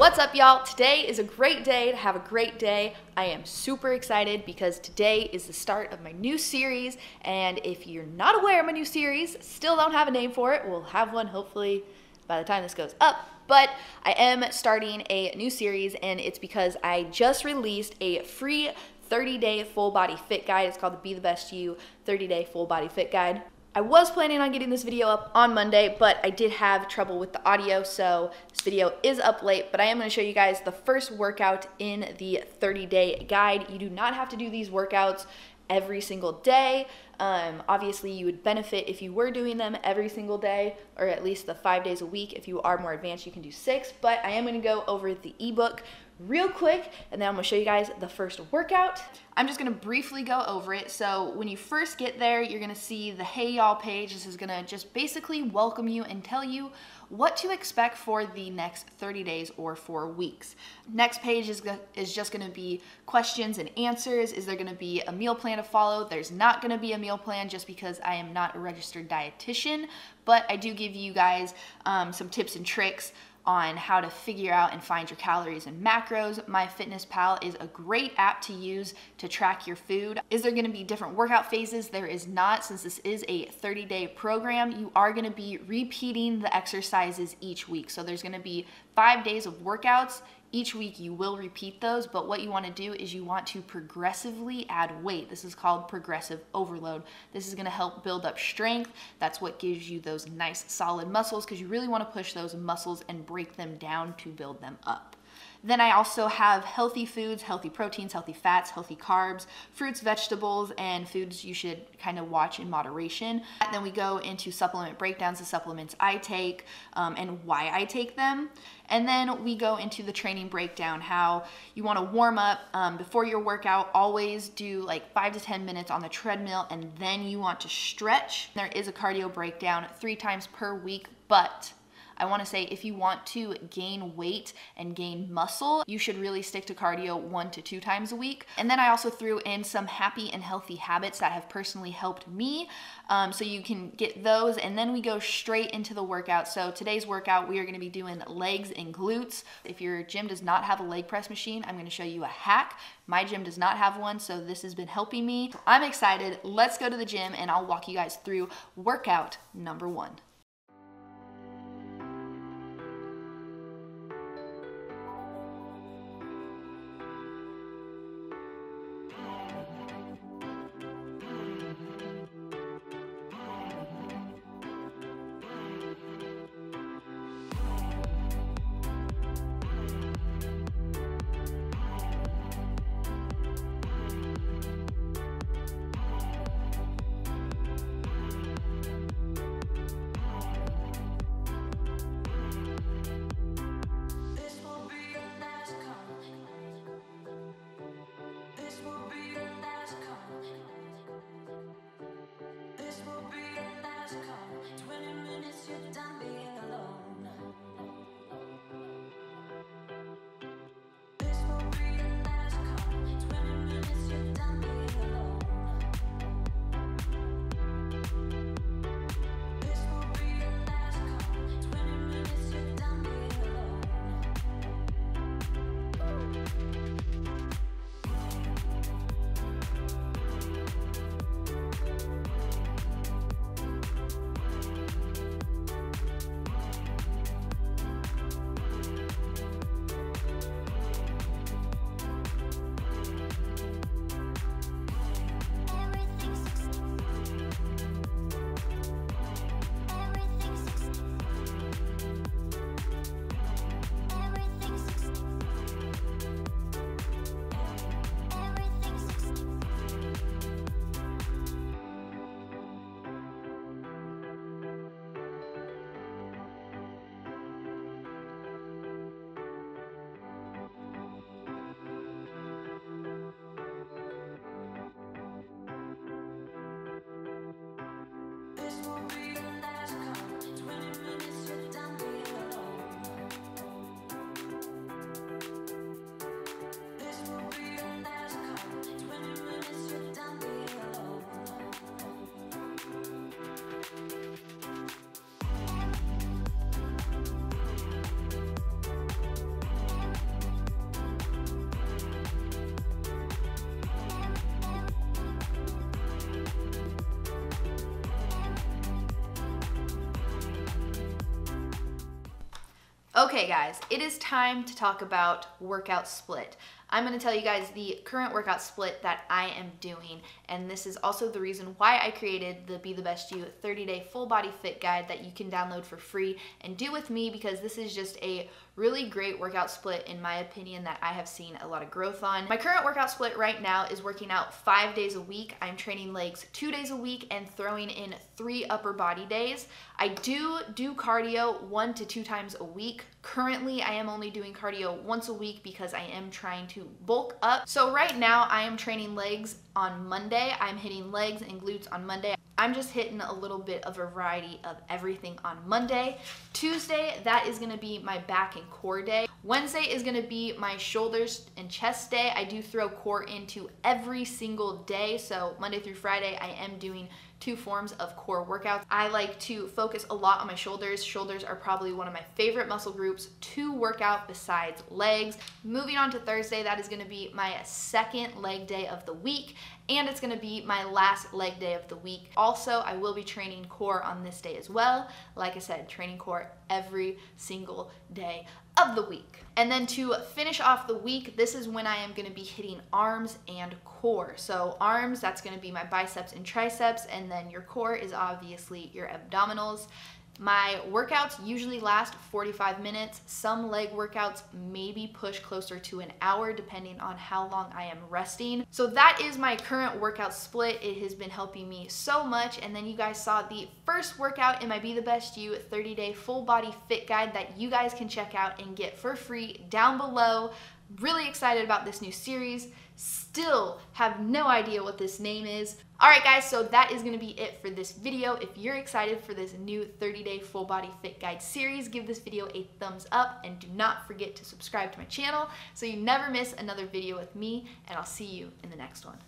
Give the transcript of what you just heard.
What's up, y'all? Today is a great day to have a great day. I am super excited because today is the start of my new series. And if you're not aware of my new series, still don't have a name for it, we'll have one hopefully by the time this goes up. But I am starting a new series, and it's because I just released a free 30 day full body fit guide. It's called the Be the Best You 30 day full body fit guide. I was planning on getting this video up on Monday, but I did have trouble with the audio, so this video is up late, but I am gonna show you guys the first workout in the 30 day guide. You do not have to do these workouts every single day. Um, obviously, you would benefit if you were doing them every single day, or at least the five days a week. If you are more advanced, you can do six, but I am gonna go over the ebook real quick, and then I'm gonna show you guys the first workout. I'm just gonna briefly go over it. So when you first get there, you're gonna see the Hey Y'all page. This is gonna just basically welcome you and tell you what to expect for the next 30 days or four weeks. Next page is, is just gonna be questions and answers. Is there gonna be a meal plan to follow? There's not gonna be a meal plan just because I am not a registered dietitian, but I do give you guys um, some tips and tricks on how to figure out and find your calories and macros. MyFitnessPal is a great app to use to track your food. Is there gonna be different workout phases? There is not, since this is a 30 day program, you are gonna be repeating the exercises each week. So there's gonna be five days of workouts each week you will repeat those, but what you want to do is you want to progressively add weight. This is called progressive overload. This is going to help build up strength. That's what gives you those nice solid muscles because you really want to push those muscles and break them down to build them up. Then I also have healthy foods, healthy proteins, healthy fats, healthy carbs, fruits, vegetables, and foods you should kind of watch in moderation. And then we go into supplement breakdowns, the supplements I take, um, and why I take them. And then we go into the training breakdown, how you want to warm up um, before your workout. Always do like five to 10 minutes on the treadmill, and then you want to stretch. There is a cardio breakdown three times per week, but I wanna say if you want to gain weight and gain muscle, you should really stick to cardio one to two times a week. And then I also threw in some happy and healthy habits that have personally helped me. Um, so you can get those and then we go straight into the workout. So today's workout, we are gonna be doing legs and glutes. If your gym does not have a leg press machine, I'm gonna show you a hack. My gym does not have one, so this has been helping me. I'm excited. Let's go to the gym and I'll walk you guys through workout number one. Okay, guys, it is time to talk about workout split. I'm going to tell you guys the current workout split that I am doing, and this is also the reason why I created the Be the Best You 30 day full body fit guide that you can download for free and do with me because this is just a really great workout split in my opinion that I have seen a lot of growth on. My current workout split right now is working out five days a week. I'm training legs two days a week and throwing in three upper body days. I do do cardio one to two times a week. Currently, I am only doing cardio once a week because I am trying to bulk up. So right now I am training legs on Monday. I'm hitting legs and glutes on Monday. I'm just hitting a little bit of a variety of everything on Monday. Tuesday, that is gonna be my back and core day. Wednesday is gonna be my shoulders and chest day. I do throw core into every single day. So Monday through Friday, I am doing two forms of core workouts. I like to focus a lot on my shoulders. Shoulders are probably one of my favorite muscle groups to work out besides legs. Moving on to Thursday, that is gonna be my second leg day of the week and it's gonna be my last leg day of the week. Also, I will be training core on this day as well. Like I said, training core every single day of the week. And then to finish off the week, this is when I am gonna be hitting arms and core. So arms, that's gonna be my biceps and triceps, and then your core is obviously your abdominals. My workouts usually last 45 minutes. Some leg workouts maybe push closer to an hour depending on how long I am resting. So that is my current workout split. It has been helping me so much. And then you guys saw the first workout in my Be the Best You 30 day full body fit guide that you guys can check out and get for free down below. Really excited about this new series. Still have no idea what this name is. Alright guys, so that is going to be it for this video. If you're excited for this new 30-day full body fit guide series, give this video a thumbs up and do not forget to subscribe to my channel so you never miss another video with me and I'll see you in the next one.